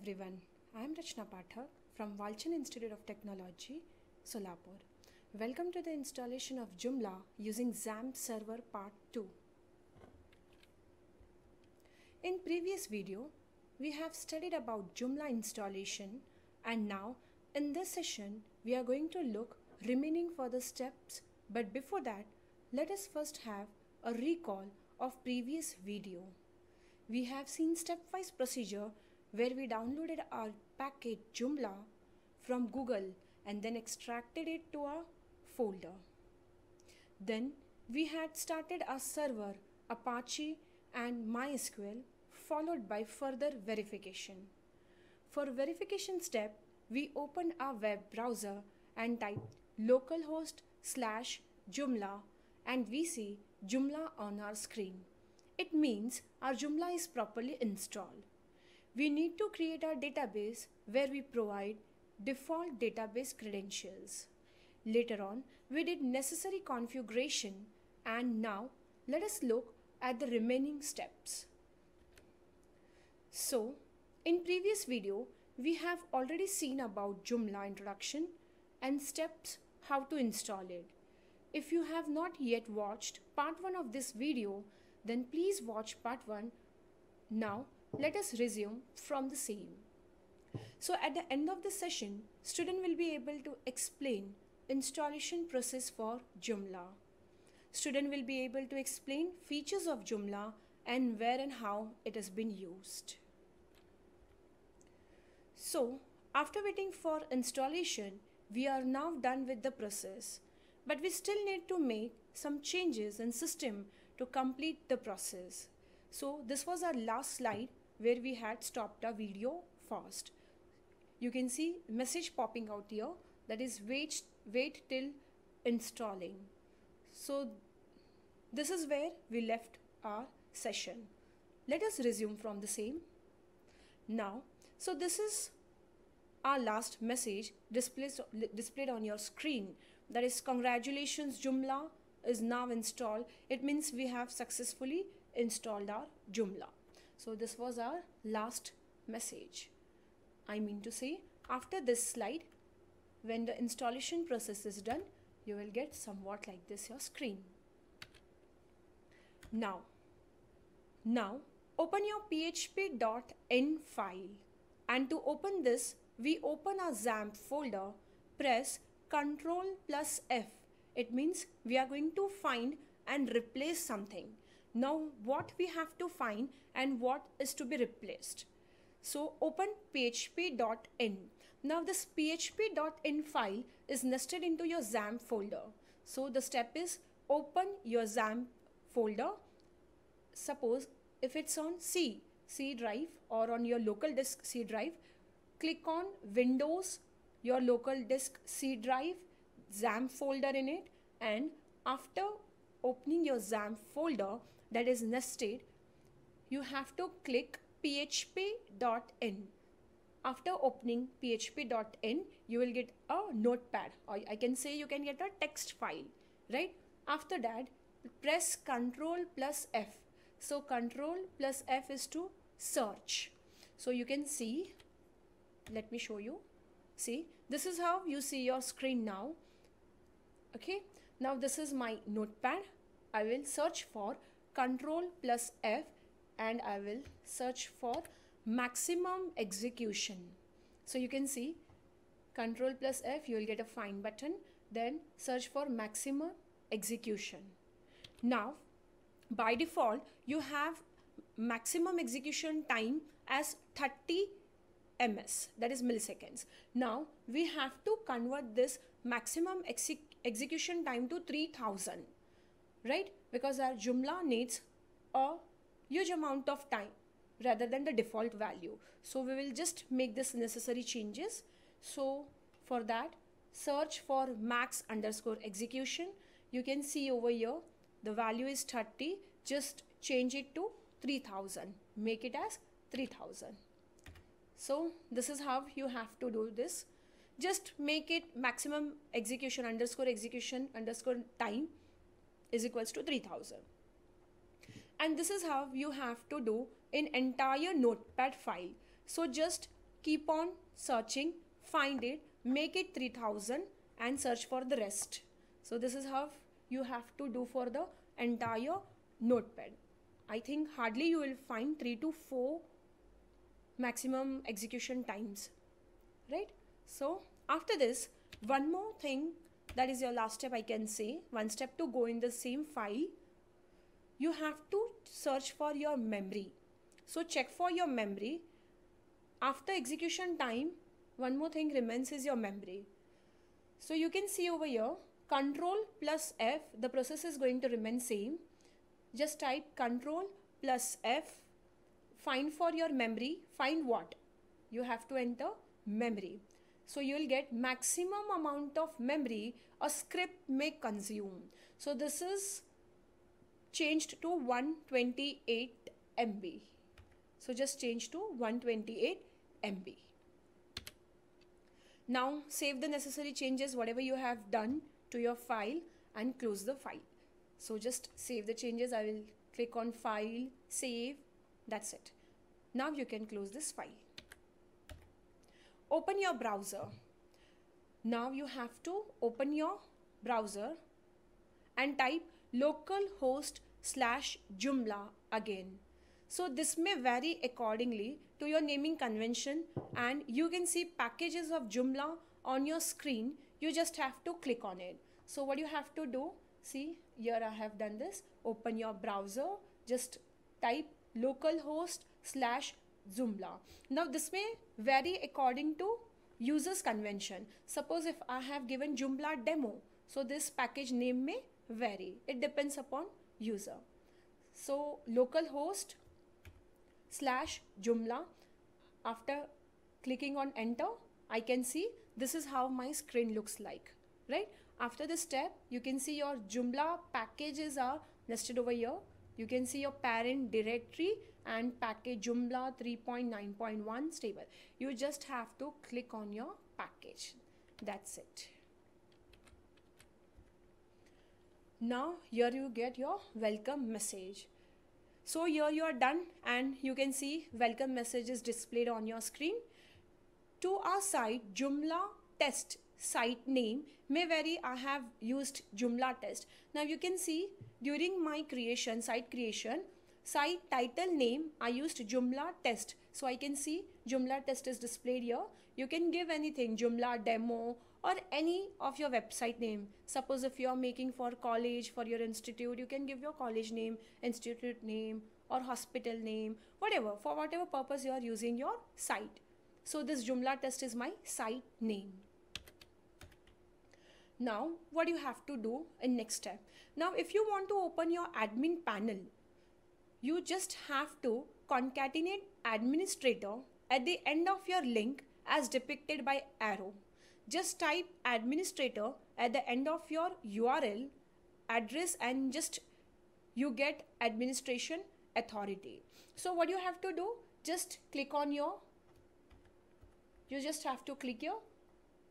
everyone. I am Rachna Pathak from Walchand Institute of Technology, Solapur. Welcome to the installation of Joomla using XAMPP Server Part 2. In previous video, we have studied about Joomla installation and now in this session we are going to look remaining further steps but before that let us first have a recall of previous video. We have seen stepwise procedure where we downloaded our package Joomla from Google and then extracted it to a folder. Then we had started a server Apache and MySQL followed by further verification. For verification step, we opened our web browser and typed localhost slash Joomla and we see Joomla on our screen. It means our Joomla is properly installed. We need to create our database where we provide default database credentials. Later on, we did necessary configuration and now let us look at the remaining steps. So, in previous video, we have already seen about Joomla introduction and steps how to install it. If you have not yet watched part 1 of this video, then please watch part 1. Now, let us resume from the same. So at the end of the session, student will be able to explain installation process for Joomla. Student will be able to explain features of Joomla and where and how it has been used. So after waiting for installation, we are now done with the process, but we still need to make some changes in system to complete the process. So this was our last slide where we had stopped our video first. You can see message popping out here that is wait, wait till installing. So this is where we left our session. Let us resume from the same. Now, so this is our last message displayed, displayed on your screen. That is congratulations Joomla is now installed. It means we have successfully installed our Joomla. So this was our last message. I mean to say after this slide, when the installation process is done, you will get somewhat like this your screen. Now, now open your php.ini file and to open this, we open our XAMPP folder, press Ctrl plus F. It means we are going to find and replace something. Now what we have to find and what is to be replaced. So open php.ini. Now this php.ini file is nested into your XAMPP folder. So the step is open your XAMPP folder. Suppose if it's on C, C drive or on your local disk C drive, click on Windows, your local disk C drive, XAMPP folder in it and after opening your XAMPP folder, that is nested, you have to click php.ini. After opening php.ini, you will get a notepad or I can say you can get a text file, right? After that, press Control plus F. So Control plus F is to search. So you can see, let me show you. See, this is how you see your screen now. Okay, now this is my notepad. I will search for control plus F and I will search for maximum execution. So you can see control plus F you will get a find button then search for maximum execution. Now by default you have maximum execution time as 30 ms that is milliseconds. Now we have to convert this maximum exe execution time to 3000 right because our Joomla needs a huge amount of time rather than the default value. So we will just make this necessary changes. So for that search for max underscore execution. You can see over here the value is 30 just change it to 3000 make it as 3000 so this is how you have to do this just make it maximum execution underscore execution underscore time is equals to 3000 and this is how you have to do in entire notepad file. So just keep on searching find it make it 3000 and search for the rest. So this is how you have to do for the entire notepad. I think hardly you will find 3 to 4 maximum execution times. Right? So after this one more thing that is your last step i can say. One step to go in the same file. You have to search for your memory. So check for your memory. After execution time one more thing remains is your memory. So you can see over here control plus F the process is going to remain same. Just type control plus F find for your memory. Find what? You have to enter memory so you will get maximum amount of memory a script may consume so this is changed to 128 MB so just change to 128 MB now save the necessary changes whatever you have done to your file and close the file. So just save the changes. I will click on file, save. That's it. Now you can close this file. Open your browser. Now you have to open your browser and type localhost slash Joomla again. So this may vary accordingly to your naming convention and you can see packages of Joomla on your screen. You just have to click on it. So what you have to do, see here I have done this. Open your browser, just type localhost slash Joomla. Now this may vary according to users convention. Suppose if I have given Joomla demo, so this package name may vary. It depends upon user. So localhost slash Joomla. After clicking on enter, I can see this is how my screen looks like, right? After this step, you can see your Joomla packages are nested over here. You can see your parent directory and package Joomla 3.9.1 stable. You just have to click on your package. That's it. Now here you get your welcome message. So here you are done and you can see welcome message is displayed on your screen. To our site Joomla test site name may vary. I have used Joomla test. Now you can see during my creation, site creation, site title name, I used Joomla test. So I can see Joomla test is displayed here. You can give anything, Joomla demo or any of your website name. Suppose if you are making for college, for your institute, you can give your college name, institute name or hospital name, whatever, for whatever purpose you are using your site. So this Joomla test is my site name. Now what you have to do in next step. Now if you want to open your admin panel, you just have to concatenate administrator at the end of your link as depicted by arrow just type administrator at the end of your URL address and just you get administration authority. So what you have to do just click on your you just have to click here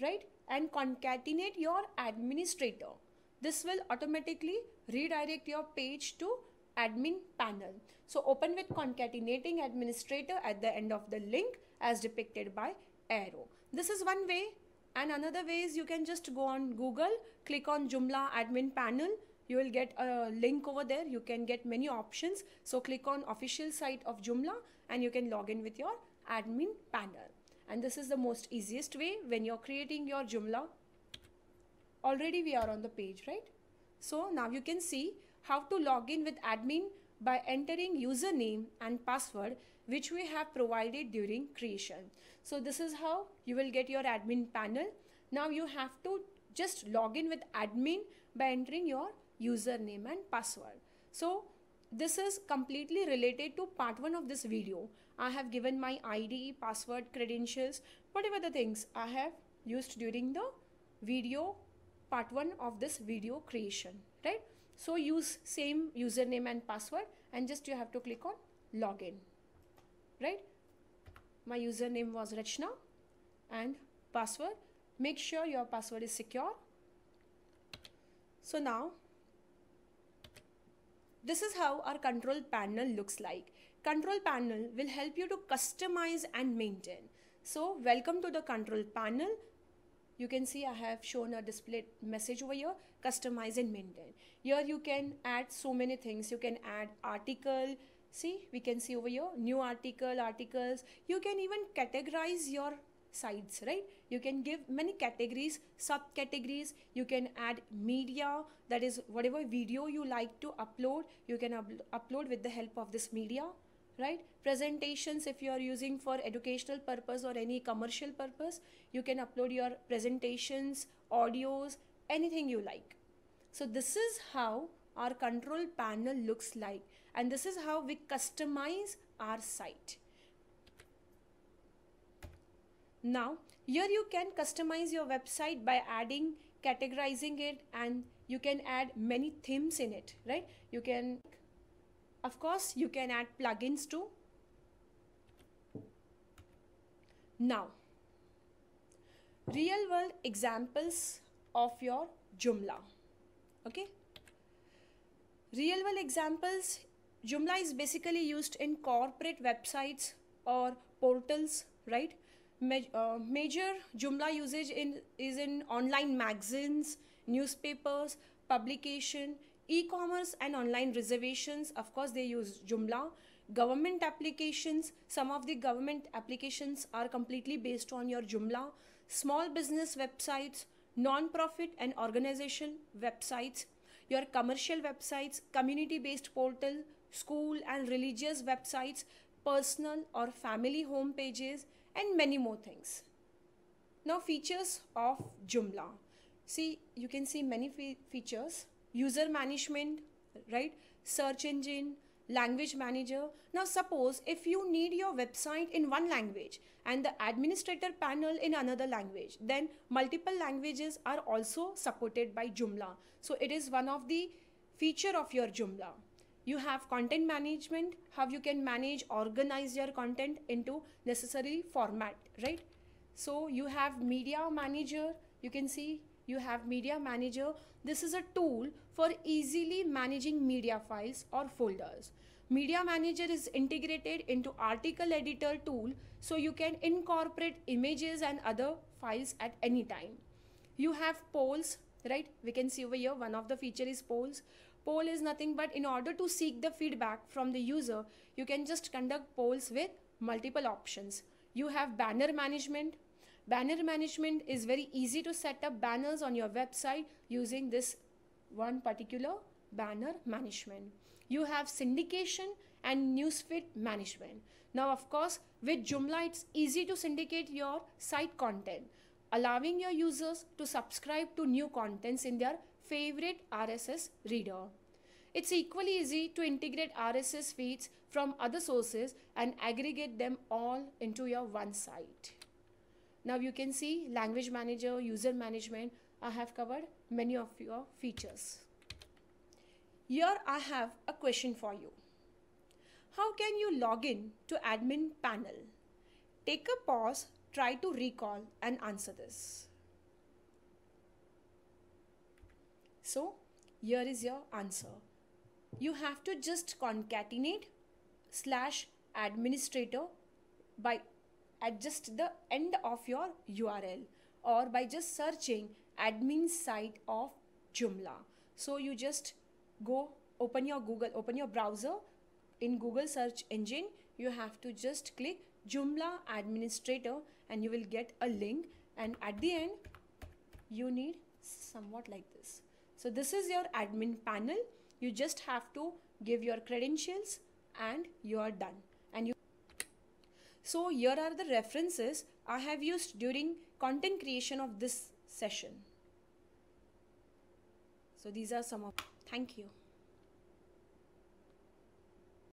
right and concatenate your administrator. This will automatically redirect your page to admin panel. So open with concatenating administrator at the end of the link as depicted by arrow. This is one way and another way is you can just go on Google, click on Joomla admin panel. You will get a link over there. You can get many options. So click on official site of Joomla and you can log in with your admin panel. And this is the most easiest way when you're creating your Joomla. Already we are on the page, right? So now you can see how to log in with admin by entering username and password which we have provided during creation. So this is how you will get your admin panel. Now you have to just log in with admin by entering your username and password. So this is completely related to part 1 of this video. I have given my ID, password, credentials, whatever the things I have used during the video part 1 of this video creation, right? So use same username and password and just you have to click on login right? My username was Rachna and password. Make sure your password is secure. So now this is how our control panel looks like. Control panel will help you to customize and maintain. So welcome to the control panel. You can see I have shown a display message over here, customize and maintain. Here you can add so many things. You can add article, see we can see over here new article articles. You can even categorize your sites right? You can give many categories subcategories. You can add media that is whatever video you like to upload you can up upload with the help of this media right? Presentations if you are using for educational purpose or any commercial purpose you can upload your presentations audios anything you like. So this is how our control panel looks like and this is how we customize our site. Now here you can customize your website by adding categorizing it and you can add many themes in it right? You can of course you can add plugins too. Now real world examples of your Joomla okay? Real world examples Joomla is basically used in corporate websites or portals right? Uh, major Joomla usage in, is in online magazines, newspapers, publication, e-commerce and online reservations. Of course, they use Joomla. Government applications, some of the government applications are completely based on your Joomla. Small business websites, non-profit and organization websites, your commercial websites, community-based portal, school and religious websites, personal or family home pages, and many more things. Now features of Joomla. See, you can see many fe features. User management, right? Search engine, language manager. Now suppose if you need your website in one language and the administrator panel in another language, then multiple languages are also supported by Joomla. So it is one of the feature of your Joomla you have content management how you can manage organize your content into necessary format right so you have media manager you can see you have media manager this is a tool for easily managing media files or folders media manager is integrated into article editor tool so you can incorporate images and other files at any time you have polls right we can see over here one of the feature is polls Poll is nothing but in order to seek the feedback from the user, you can just conduct polls with multiple options. You have banner management. Banner management is very easy to set up banners on your website using this one particular banner management. You have syndication and newsfeed management. Now, of course, with Joomla, it's easy to syndicate your site content, allowing your users to subscribe to new contents in their favorite RSS reader. It's equally easy to integrate RSS feeds from other sources and aggregate them all into your one site. Now you can see language manager, user management. I have covered many of your features. Here I have a question for you. How can you log in to admin panel? Take a pause, try to recall and answer this. So here is your answer. You have to just concatenate slash administrator by at just the end of your URL or by just searching admin site of Joomla. So you just go open your Google, open your browser in Google search engine. You have to just click Joomla administrator and you will get a link and at the end you need somewhat like this. So this is your admin panel. You just have to give your credentials and you are done. So here are the references I have used during content creation of this session. So these are some of, thank you.